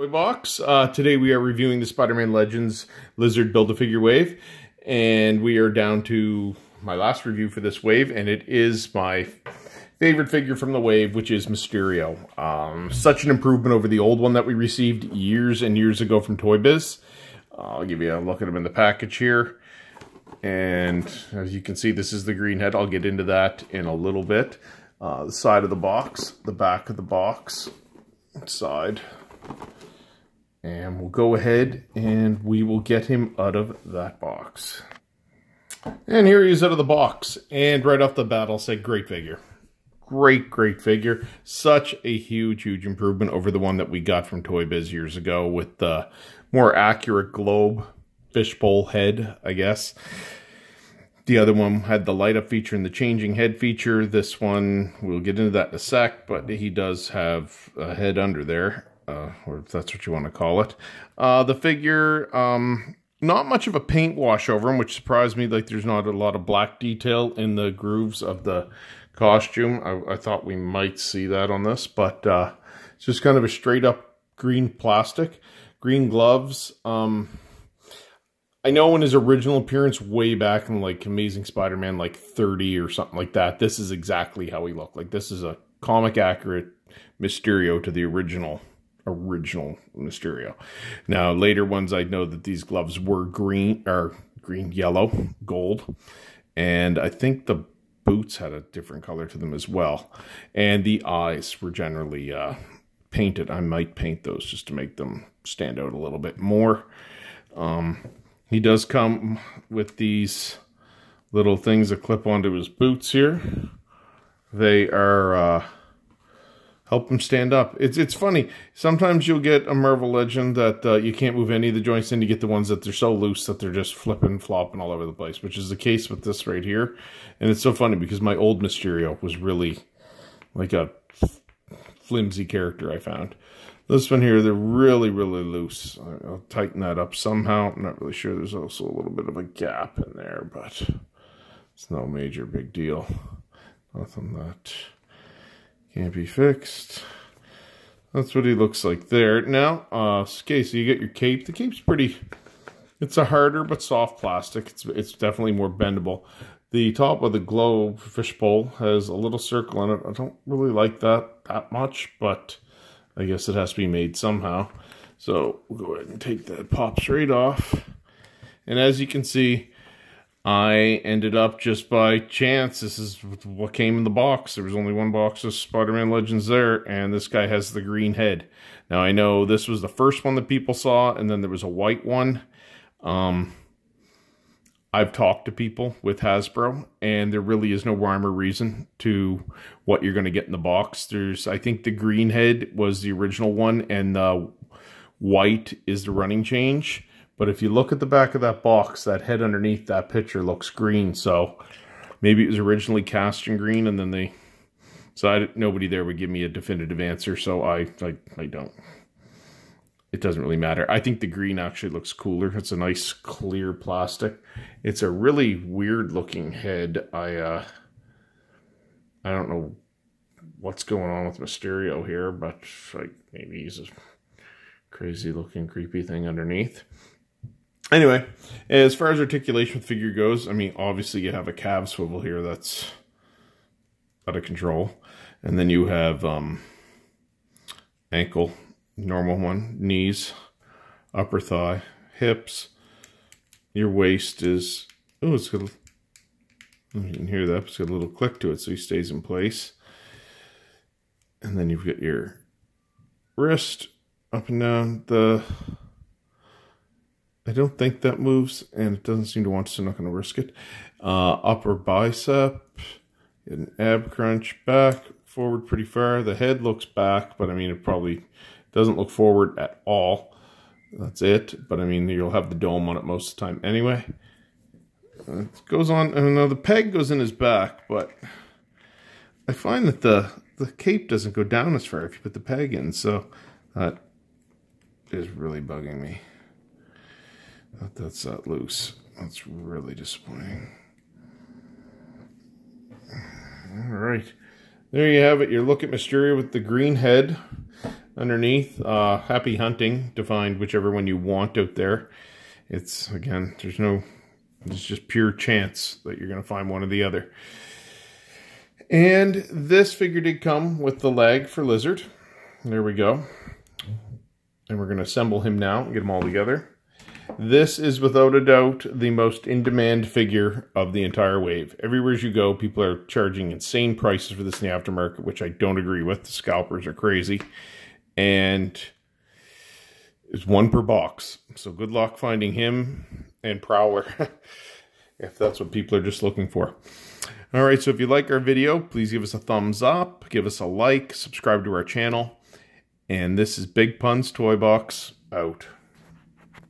Toy box. Uh, today we are reviewing the Spider-Man Legends Lizard Build-A-Figure wave. And we are down to my last review for this wave. And it is my favorite figure from the wave, which is Mysterio. Um, such an improvement over the old one that we received years and years ago from Toy Biz. Uh, I'll give you a look at him in the package here. And as you can see, this is the green head. I'll get into that in a little bit. Uh, the side of the box, the back of the box, side and we'll go ahead and we will get him out of that box. And here he is out of the box. And right off the bat, I'll say great figure. Great, great figure. Such a huge, huge improvement over the one that we got from Toy Biz years ago with the more accurate globe fishbowl head, I guess. The other one had the light up feature and the changing head feature. This one, we'll get into that in a sec, but he does have a head under there uh, or if that's what you want to call it. Uh, the figure, um, not much of a paint wash over him, which surprised me. Like there's not a lot of black detail in the grooves of the costume. I, I thought we might see that on this, but uh, it's just kind of a straight up green plastic, green gloves. Um, I know in his original appearance way back in like Amazing Spider-Man like 30 or something like that, this is exactly how he looked. Like this is a comic accurate Mysterio to the original original Mysterio. Now, later ones, I know that these gloves were green, or green, yellow, gold. And I think the boots had a different color to them as well. And the eyes were generally uh, painted. I might paint those just to make them stand out a little bit more. Um, he does come with these little things that clip onto his boots here. They are... Uh, help them stand up. It's it's funny. Sometimes you'll get a Marvel Legend that uh, you can't move any of the joints in. You get the ones that they're so loose that they're just flipping, flopping all over the place, which is the case with this right here. And it's so funny because my old Mysterio was really like a flimsy character I found. This one here, they're really, really loose. I'll tighten that up somehow. I'm not really sure. There's also a little bit of a gap in there, but it's no major big deal. Nothing that can't be fixed. That's what he looks like there. Now, uh, okay, so you get your cape. The cape's pretty, it's a harder but soft plastic. It's, it's definitely more bendable. The top of the globe fishbowl has a little circle in it. I don't really like that that much, but I guess it has to be made somehow. So we'll go ahead and take that pop straight off. And as you can see, I ended up just by chance. This is what came in the box. There was only one box of Spider-Man Legends there, and this guy has the green head. Now, I know this was the first one that people saw, and then there was a white one. Um, I've talked to people with Hasbro, and there really is no rhyme or reason to what you're going to get in the box. There's, I think the green head was the original one, and the white is the running change. But if you look at the back of that box, that head underneath that picture looks green. So maybe it was originally cast in green and then they... decided nobody there would give me a definitive answer, so I, I, I don't. It doesn't really matter. I think the green actually looks cooler. It's a nice clear plastic. It's a really weird looking head. I, uh, I don't know what's going on with Mysterio here, but like maybe he's a crazy looking creepy thing underneath. Anyway, as far as articulation with figure goes, I mean, obviously you have a calf swivel here that's out of control. And then you have um, ankle, normal one, knees, upper thigh, hips. Your waist is, oh, it's got, you can hear that, it's got a little click to it so he stays in place. And then you've got your wrist up and down the I don't think that moves, and it doesn't seem to want to, so I'm not going to risk it. Uh, upper bicep, an ab crunch, back, forward pretty far. The head looks back, but I mean, it probably doesn't look forward at all. That's it, but I mean, you'll have the dome on it most of the time anyway. It goes on, and now the peg goes in his back, but I find that the, the cape doesn't go down as far if you put the peg in, so that is really bugging me that that's that loose. That's really disappointing. All right. There you have it. Your look at Mysterio with the green head. underneath. Uh, happy hunting to find whichever one you want out there. It's, again, there's no, it's just pure chance that you're going to find one or the other. And this figure did come with the leg for Lizard. There we go. And we're going to assemble him now and get them all together. This is without a doubt the most in-demand figure of the entire wave. Everywhere you go, people are charging insane prices for this in the aftermarket, which I don't agree with. The scalpers are crazy. And it's one per box. So good luck finding him and Prowler, if that's what people are just looking for. All right, so if you like our video, please give us a thumbs up, give us a like, subscribe to our channel. And this is Big Puns Toy Box out.